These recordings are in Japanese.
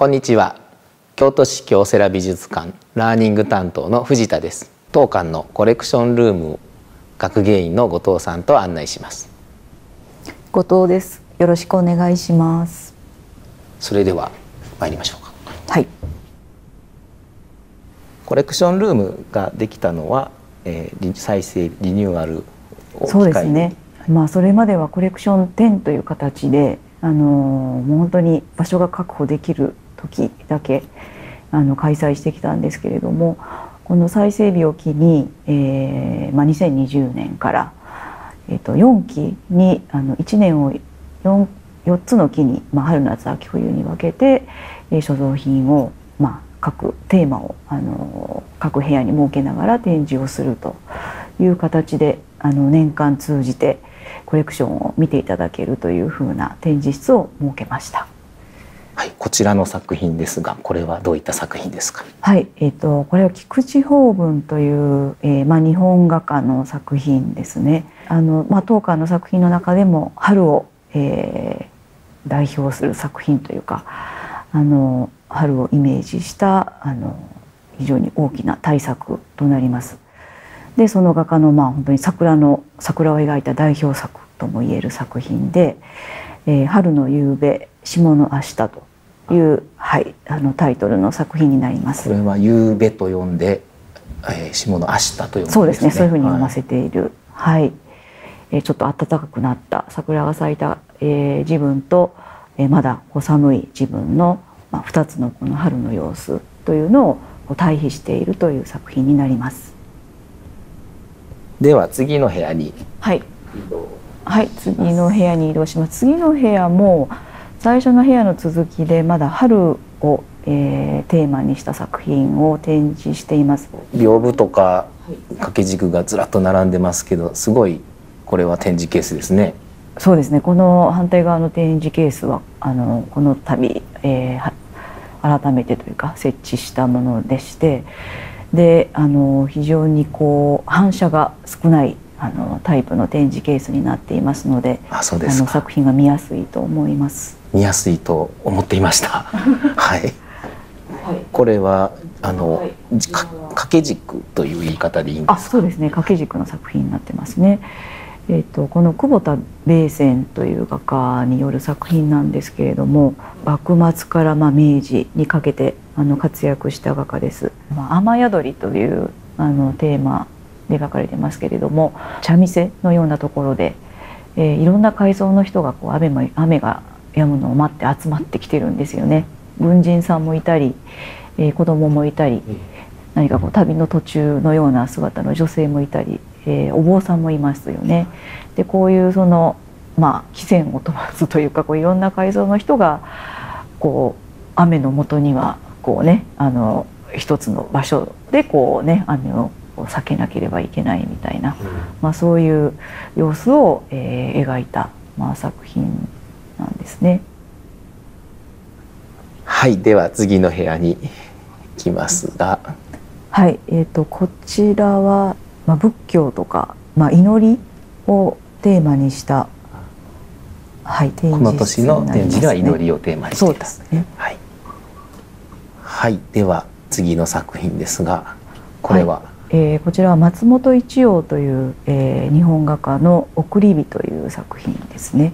こんにちは。京都市京セラ美術館ラーニング担当の藤田です。当館のコレクションルーム学芸員の後藤さんと案内します。後藤です。よろしくお願いします。それでは参りましょうか。はい。コレクションルームができたのは、えー、再生リニューアルをそうですね。まあそれまではコレクション展という形であのもう本当に場所が確保できる時だけあの開催してきたんですけれどもこの再整備を機に、えーまあ、2020年から、えー、と4期にあの1年を 4, 4つの期に、まあ、春夏秋冬に分けて、えー、所蔵品を、まあ、各テーマをあの各部屋に設けながら展示をするという形であの年間通じてコレクションを見ていただけるというふうな展示室を設けました。はい、こちらの作品ですが、これはどういった作品ですか？はい、えっ、ー、とこれは菊池法文という、えー、まあ日本画家の作品ですね。あのまあ当館の作品の中でも春を、えー、代表する作品というか、あの春をイメージしたあの非常に大きな大作となります。でその画家のまあ本当に桜の桜を描いた代表作ともいえる作品で「えー、春の夕べ下の明日」という、はい、あのタイトルの作品になります。これは夕べと呼んで、えー、下の明日と読む、ね、そうですね。そういうふうに読ませている。はい。はい、えー、ちょっと暖かくなった桜が咲いた、えー、自分と、えー、まだ小寒い自分のまあ二つのこの春の様子というのを対比しているという作品になります。では次の部屋にはいはい次の部屋に移動します次の部屋も最初の部屋の続きでまだ春を、えー、テーマにした作品を展示しています。屏風とか掛け軸がずらっと並んでますけどすごいこれは展示ケースですね。そうですね。この反対側の展示ケースはあのこの度、えー、改めてというか設置したものでしてであの非常にこう反射が少ないあのタイプの展示ケースになっていますのであの作品が見やすいと思います見やすいと思っていました。はい、はい、これはあの、はい、掛け軸という言い方でいいんですか？そうですね。掛け軸の作品になってますね。えーと、この久保田米泉という画家による作品なんですけれども幕末からまあ明治にかけてあの活躍した画家です。まあ、雨宿りというあのテーマで描かれてますけれども茶店のようなところで、えー、いろんな階層の人がこう雨も雨が止むのを待って集まってきてるんですよね。軍人さんもいたり、えー、子供もいたり何かこう旅の途中のような姿の女性もいたりえー、お坊さんもいますよね。でこういうそのまあ、汽船を飛ばすというかこういろんな改造の人がこう雨のもとにはこうねあの一つの場所でこうね雨を避けなければいけないみたいな、うん、まあ、そういう様子を、えー、描いた、まあ、作品なんですね。はいでは次の部屋に行きますが。はい、えーとこちらはまあ、仏教とか、まあ、祈りをテーマにした、はい、展示、ね、この年の展示では祈りをテーマにしていますね。はい、はい、では次の作品ですがこれは、はい、えー、こちらは松本一葉という、えー、日本画家の「送り火」という作品ですね。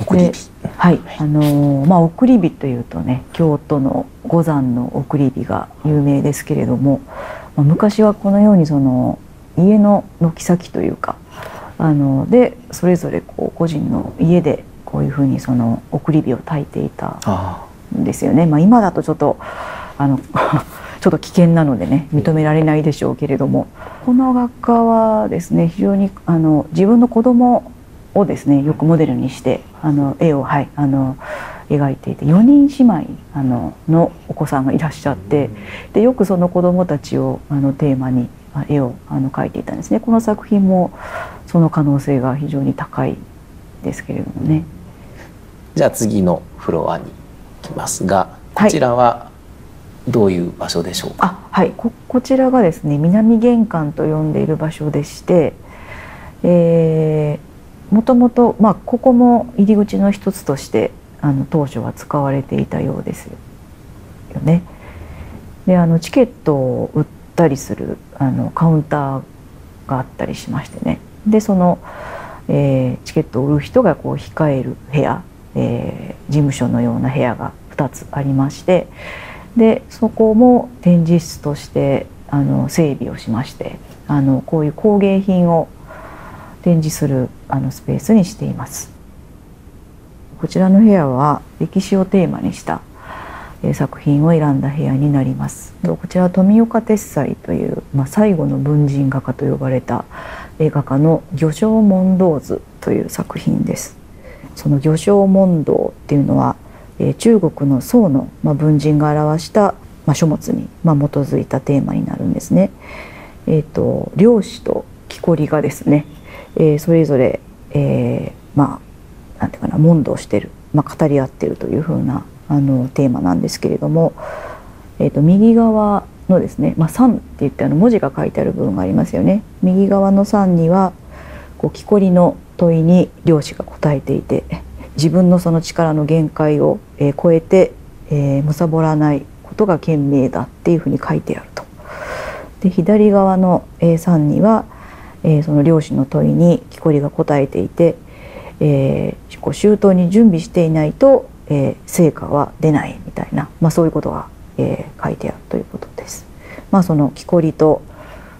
送り火。はい、あのー、まあ送り火というとね京都の五山の送り火が有名ですけれども、まあ、昔はこのようにその家の軒先というかあのでそれぞれこう個人の家でこういうふうにその送り火を焚いていたんですよね。まあ、今だとちょっとあの ちょっと危険なのでね認められないでしょうけれどもこの画家はですね非常にあの自分の子供をですねよくモデルにしてあの絵をはいあの描いていて4人姉妹あののお子さんがいらっしゃってでよくその子どもたちをあのテーマに絵をあの描いていたんですね。この作品もその可能性が非常に高いですけれどもね。じゃあ次のフロアに行きますがこちらはどういう場所でしょうか、はい、はい、ここちらがですね南玄関と呼んでいる場所でして、えー、もともと、ま、ここも入り口の一つとしてあの当初は使われていたようです。よね。であのチケットを売ったりするあのカウンターがあったりしましてねでその、えー、チケットを売る人がこう控える部屋、えー、事務所のような部屋が2つありましてでそこも展示室としてあの整備をしましてあのこういう工芸品を展示するあのスペースにしています。こちらの部屋は歴史をテーマにした作品を選んだ部屋になりますこちらは富岡鉄斎という、まあ、最後の文人画家と呼ばれた映画家の「魚章問答図」という作品ですその魚章問答っていうのは、え、中国の宋の、まあ、文人が表した、まあ、書物に、まあ、基づいたテーマになるんですね。えーと、漁師と木こりがですね、えー、それぞれ、えー、まあなんていうかな問答してる、まあ、語り合ってるというふうなあのテーマなんですけれども、えーと、右側のですね「まあ、3」って言ってあの文字が書いてある部分がありますよね。右側の3にはこう木こりの問いに漁師が答えていて自分のその力の限界を、えー、超えて、えー、貪らないことが賢明だっていうふうに書いてあると。で左側の A3 には、えー、その漁師の問いに木こりが答えていて、えー、こう周到に準備していないとえー、成果は出ないみたいな、まあ、そういうことが、えー、書いてあるということです。まあ、その木こりと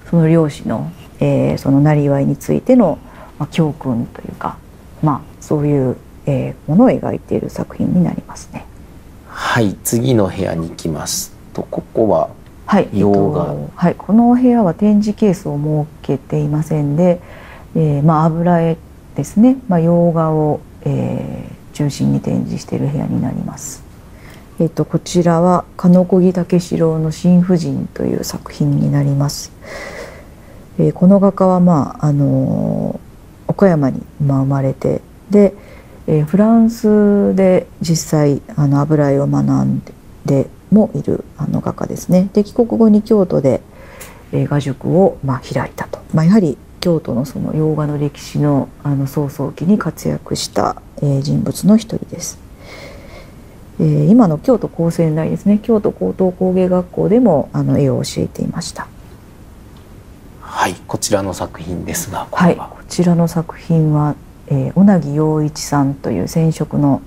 その漁師の、えー、そのなりわいについての、まあ、教訓というか、まあ、そういう、えー、ものを描いている作品になりますね。はい次の部屋に行きますとここははい、洋画、えっと、はい、このお部屋は展示ケースを設けていませんで、えー、まあ油絵ですね、まあ、洋画を、えー、中心に展示している部屋になります。えっと、こちらは鹿子木武四郎の新婦人という作品になります。えー、この画家はまああのー、岡山にまあ生まれてで、えー、フランスで実際あの油絵を学んでもいるあの画家ですね。で帰国後に京都で、えー、画塾をまあ開いたと。まあ、やはり京都のその洋画の歴史のあの早々期に活躍した、えー、人物の一人です。えー、今の京都高専大ですね京都高等工芸学校でもあの絵を教えていましたはいこちらの作品ですがはいこちらの作品は、えー、小名木陽一さんという染色の、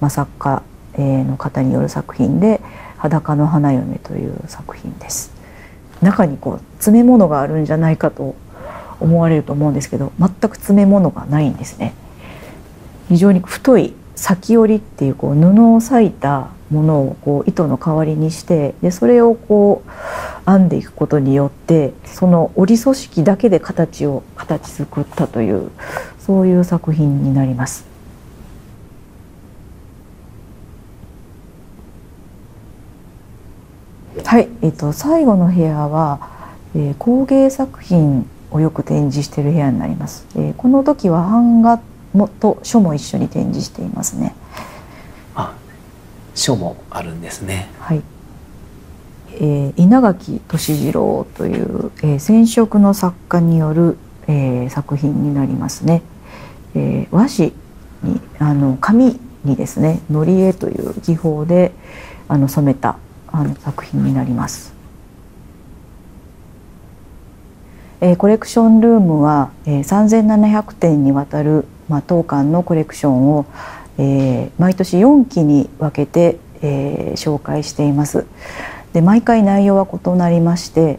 まあ、作家、えー、の方による作品で「裸の花嫁」という作品です中にこう詰め物があるんじゃないかと思われると思うんですけど全く詰め物がないんですね。非常に太い先折りっていうこう布を裂いたものをこう糸の代わりにしてでそれをこう編んでいくことによってその織り組織だけで形を形作ったというそういう作品になります。はい、えっと、最後の部屋は、えー、工芸作品をよく展示している部屋になります。えー、この時は版画もと書も一緒に展示していますね。あ、書もあるんですね。はい。えー、稲垣俊次郎という、えー、染色の作家による、えー、作品になりますね。えー、和紙にあの紙にですね、のり絵という技法であの染めたあの作品になります。えー、コレクションルームは、えー、3700点にわたる、まあ、当館のコレクションを、えー、毎年4期に分けて、えー、紹介しています。で毎回内容は異なりまして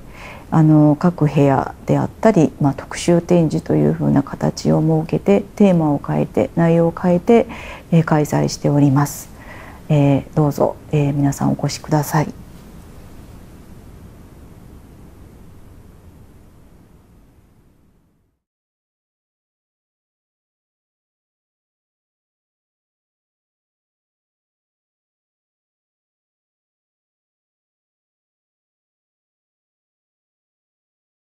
あの各部屋であったり、まあ、特集展示というふうな形を設けてテーマを変えて内容を変えて、えー、開催しております。えー、どうぞ、えー、皆さんお越しください。